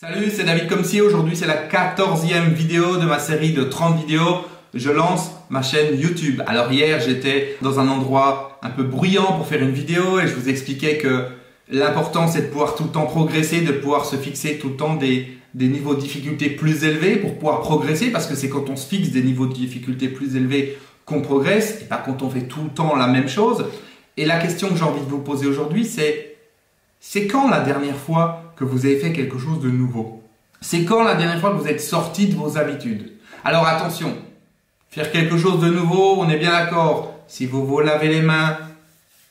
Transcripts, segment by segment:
Salut, c'est David Comsi. Aujourd'hui, c'est la 14e vidéo de ma série de 30 vidéos. Je lance ma chaîne YouTube. Alors hier, j'étais dans un endroit un peu bruyant pour faire une vidéo et je vous expliquais que l'important, c'est de pouvoir tout le temps progresser, de pouvoir se fixer tout le temps des, des niveaux de difficulté plus élevés pour pouvoir progresser parce que c'est quand on se fixe des niveaux de difficulté plus élevés qu'on progresse et pas quand on fait tout le temps la même chose. Et la question que j'ai envie de vous poser aujourd'hui, c'est c'est quand la dernière fois que vous avez fait quelque chose de nouveau C'est quand la dernière fois que vous êtes sorti de vos habitudes? Alors attention, faire quelque chose de nouveau, on est bien d'accord. Si vous vous lavez les mains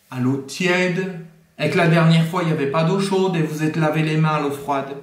à l'eau tiède et que la dernière fois il n'y avait pas d'eau chaude et vous êtes lavé les mains à l'eau froide,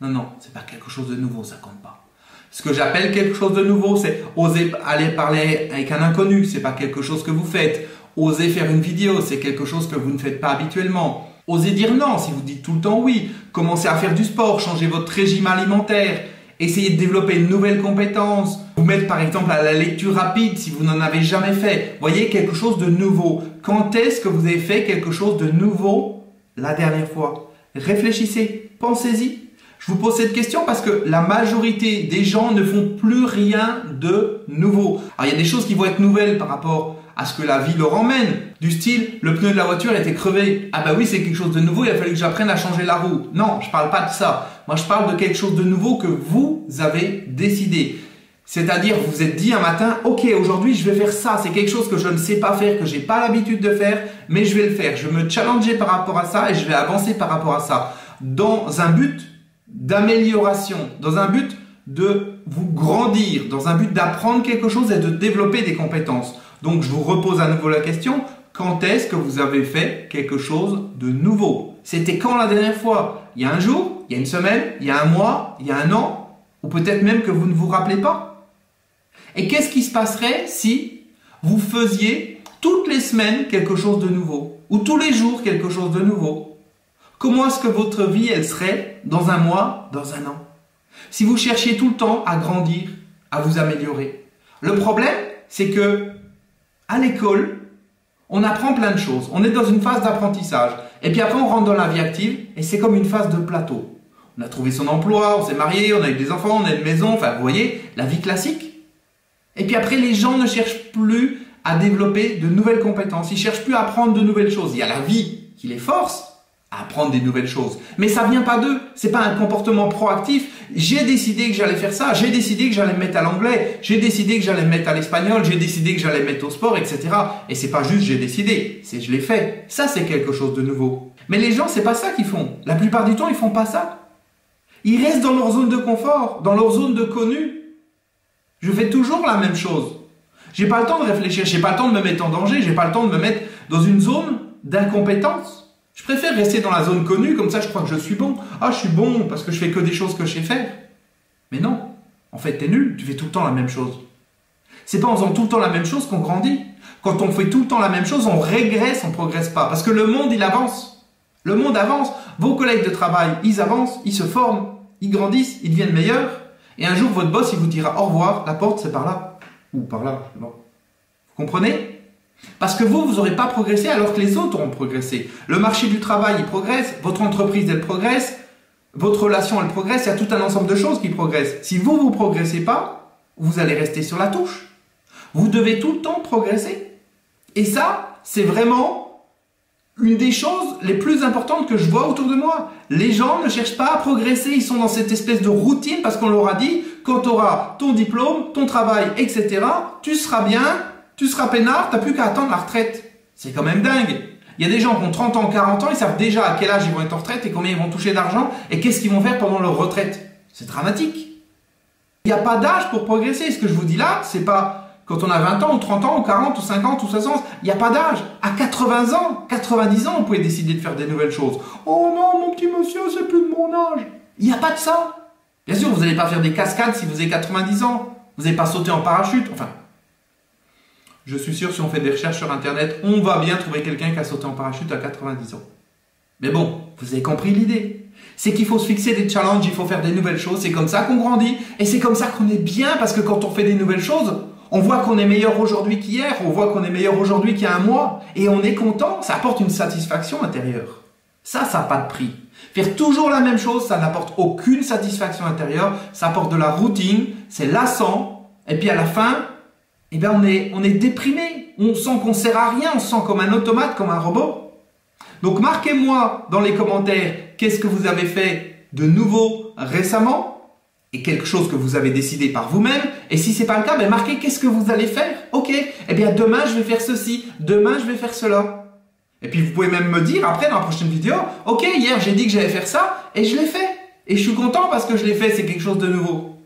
non, non, c'est pas quelque chose de nouveau, ça compte pas. Ce que j'appelle quelque chose de nouveau, c'est oser aller parler avec un inconnu, c'est pas quelque chose que vous faites. Oser faire une vidéo, c'est quelque chose que vous ne faites pas habituellement. Osez dire non si vous dites tout le temps oui. Commencez à faire du sport, changer votre régime alimentaire, essayez de développer une nouvelle compétence, vous mettre par exemple à la lecture rapide si vous n'en avez jamais fait. Voyez quelque chose de nouveau. Quand est-ce que vous avez fait quelque chose de nouveau la dernière fois? Réfléchissez, pensez-y. Je vous pose cette question parce que la majorité des gens ne font plus rien de nouveau. Alors il y a des choses qui vont être nouvelles par rapport à ce que la vie leur emmène. Du style, le pneu de la voiture était crevé. Ah bah oui, c'est quelque chose de nouveau, il a fallu que j'apprenne à changer la roue. Non, je parle pas de ça. Moi, je parle de quelque chose de nouveau que vous avez décidé. C'est-à-dire, vous vous êtes dit un matin, ok, aujourd'hui, je vais faire ça. C'est quelque chose que je ne sais pas faire, que j'ai pas l'habitude de faire, mais je vais le faire. Je vais me challenger par rapport à ça et je vais avancer par rapport à ça. Dans un but d'amélioration, dans un but de vous grandir, dans un but d'apprendre quelque chose et de développer des compétences. Donc je vous repose à nouveau la question, quand est-ce que vous avez fait quelque chose de nouveau? C'était quand la dernière fois? Il y a un jour? Il y a une semaine? Il y a un mois? Il y a un an? Ou peut-être même que vous ne vous rappelez pas? Et qu'est-ce qui se passerait si vous faisiez toutes les semaines quelque chose de nouveau? Ou tous les jours quelque chose de nouveau? Comment est-ce que votre vie, elle serait dans un mois, dans un an? Si vous cherchiez tout le temps à grandir, à vous améliorer. Le problème, c'est que à l'école, on apprend plein de choses. On est dans une phase d'apprentissage. Et puis après, on rentre dans la vie active et c'est comme une phase de plateau. On a trouvé son emploi, on s'est marié, on a eu des enfants, on a une maison, enfin, vous voyez, la vie classique. Et puis après, les gens ne cherchent plus à développer de nouvelles compétences. Ils cherchent plus à apprendre de nouvelles choses. Il y a la vie qui les force, apprendre des nouvelles choses. Mais ça vient pas d'eux. C'est pas un comportement proactif. J'ai décidé que j'allais faire ça. J'ai décidé que j'allais me mettre à l'anglais. J'ai décidé que j'allais me mettre à l'espagnol. J'ai décidé que j'allais me mettre au sport, etc. Et c'est pas juste j'ai décidé. C'est je l'ai fait. Ça, c'est quelque chose de nouveau. Mais les gens, c'est pas ça qu'ils font. La plupart du temps, ils font pas ça. Ils restent dans leur zone de confort, dans leur zone de connu. Je fais toujours la même chose. J'ai pas le temps de réfléchir. J'ai pas le temps de me mettre en danger. J'ai pas le temps de me mettre dans une zone d'incompétence. Je préfère rester dans la zone connue, comme ça je crois que je suis bon. Ah, je suis bon parce que je fais que des choses que je sais faire. Mais non, en fait, t'es nul, tu fais tout le temps la même chose. C'est pas en faisant tout le temps la même chose qu'on grandit. Quand on fait tout le temps la même chose, on régresse, on progresse pas. Parce que le monde, il avance. Le monde avance. Vos collègues de travail, ils avancent, ils se forment, ils grandissent, ils deviennent meilleurs. Et un jour, votre boss, il vous dira au revoir, la porte, c'est par là. Ou par là. Vous comprenez? Parce que vous, vous n'aurez pas progressé alors que les autres ont progressé. Le marché du travail, il progresse, votre entreprise, elle progresse, votre relation, elle progresse, il y a tout un ensemble de choses qui progressent. Si vous, vous progressez pas, vous allez rester sur la touche. Vous devez tout le temps progresser. Et ça, c'est vraiment une des choses les plus importantes que je vois autour de moi. Les gens ne cherchent pas à progresser, ils sont dans cette espèce de routine parce qu'on leur a dit, quand tu auras ton diplôme, ton travail, etc., tu seras bien, tu seras peinard, t'as plus qu'à attendre la retraite. C'est quand même dingue. Il y a des gens qui ont 30 ans, 40 ans, ils savent déjà à quel âge ils vont être en retraite et combien ils vont toucher d'argent et qu'est-ce qu'ils vont faire pendant leur retraite. C'est dramatique. Il n'y a pas d'âge pour progresser. Ce que je vous dis là, c'est pas quand on a 20 ans ou 30 ans ou 40 ou 50 ou 60. Il n'y a pas d'âge. À 80 ans, 90 ans, on pouvez décider de faire des nouvelles choses. Oh non, mon petit monsieur, c'est plus de mon âge. Il n'y a pas de ça. Bien sûr, vous n'allez pas faire des cascades si vous avez 90 ans. Vous n'allez pas sauter en parachute. Enfin, je suis sûr, si on fait des recherches sur Internet, on va bien trouver quelqu'un qui a sauté en parachute à 90 ans. Mais bon, vous avez compris l'idée. C'est qu'il faut se fixer des challenges, il faut faire des nouvelles choses. C'est comme ça qu'on grandit. Et c'est comme ça qu'on est bien, parce que quand on fait des nouvelles choses, on voit qu'on est meilleur aujourd'hui qu'hier, on voit qu'on est meilleur aujourd'hui qu'il y a un mois, et on est content, ça apporte une satisfaction intérieure. Ça, ça n'a pas de prix. Faire toujours la même chose, ça n'apporte aucune satisfaction intérieure, ça apporte de la routine, c'est lassant, et puis à la fin, eh bien on est, déprimé, on sent qu'on sert à rien, on se sent comme un automate, comme un robot. Donc marquez-moi dans les commentaires qu'est-ce que vous avez fait de nouveau récemment, et quelque chose que vous avez décidé par vous-même. Et si c'est pas le cas, ben marquez qu'est-ce que vous allez faire. Ok, eh bien demain je vais faire ceci, demain je vais faire cela. Et puis vous pouvez même me dire après dans la prochaine vidéo, ok, hier j'ai dit que j'allais faire ça et je l'ai fait. Et je suis content parce que je l'ai fait, c'est quelque chose de nouveau.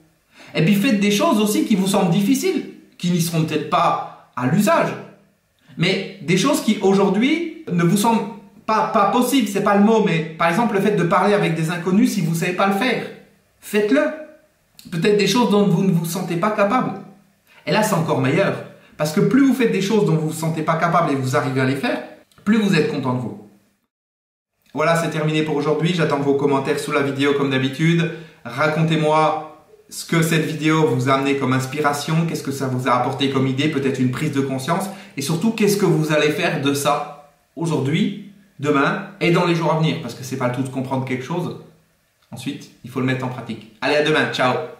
Et puis faites des choses aussi qui vous semblent difficiles, qui n'y seront peut-être pas à l'usage. Mais des choses qui aujourd'hui ne vous semblent pas, pas possibles, c'est pas le mot, mais par exemple le fait de parler avec des inconnus si vous ne savez pas le faire. Faites-le. Peut-être des choses dont vous ne vous sentez pas capable. Et là c'est encore meilleur. Parce que plus vous faites des choses dont vous ne vous sentez pas capable et vous arrivez à les faire, plus vous êtes content de vous. Voilà, c'est terminé pour aujourd'hui. J'attends vos commentaires sous la vidéo comme d'habitude. Racontez-moi ce que cette vidéo vous a amené comme inspiration, qu'est-ce que ça vous a apporté comme idée, peut-être une prise de conscience, et surtout qu'est-ce que vous allez faire de ça aujourd'hui, demain et dans les jours à venir, parce que c'est pas le tout de comprendre quelque chose. Ensuite, il faut le mettre en pratique. Allez, à demain, ciao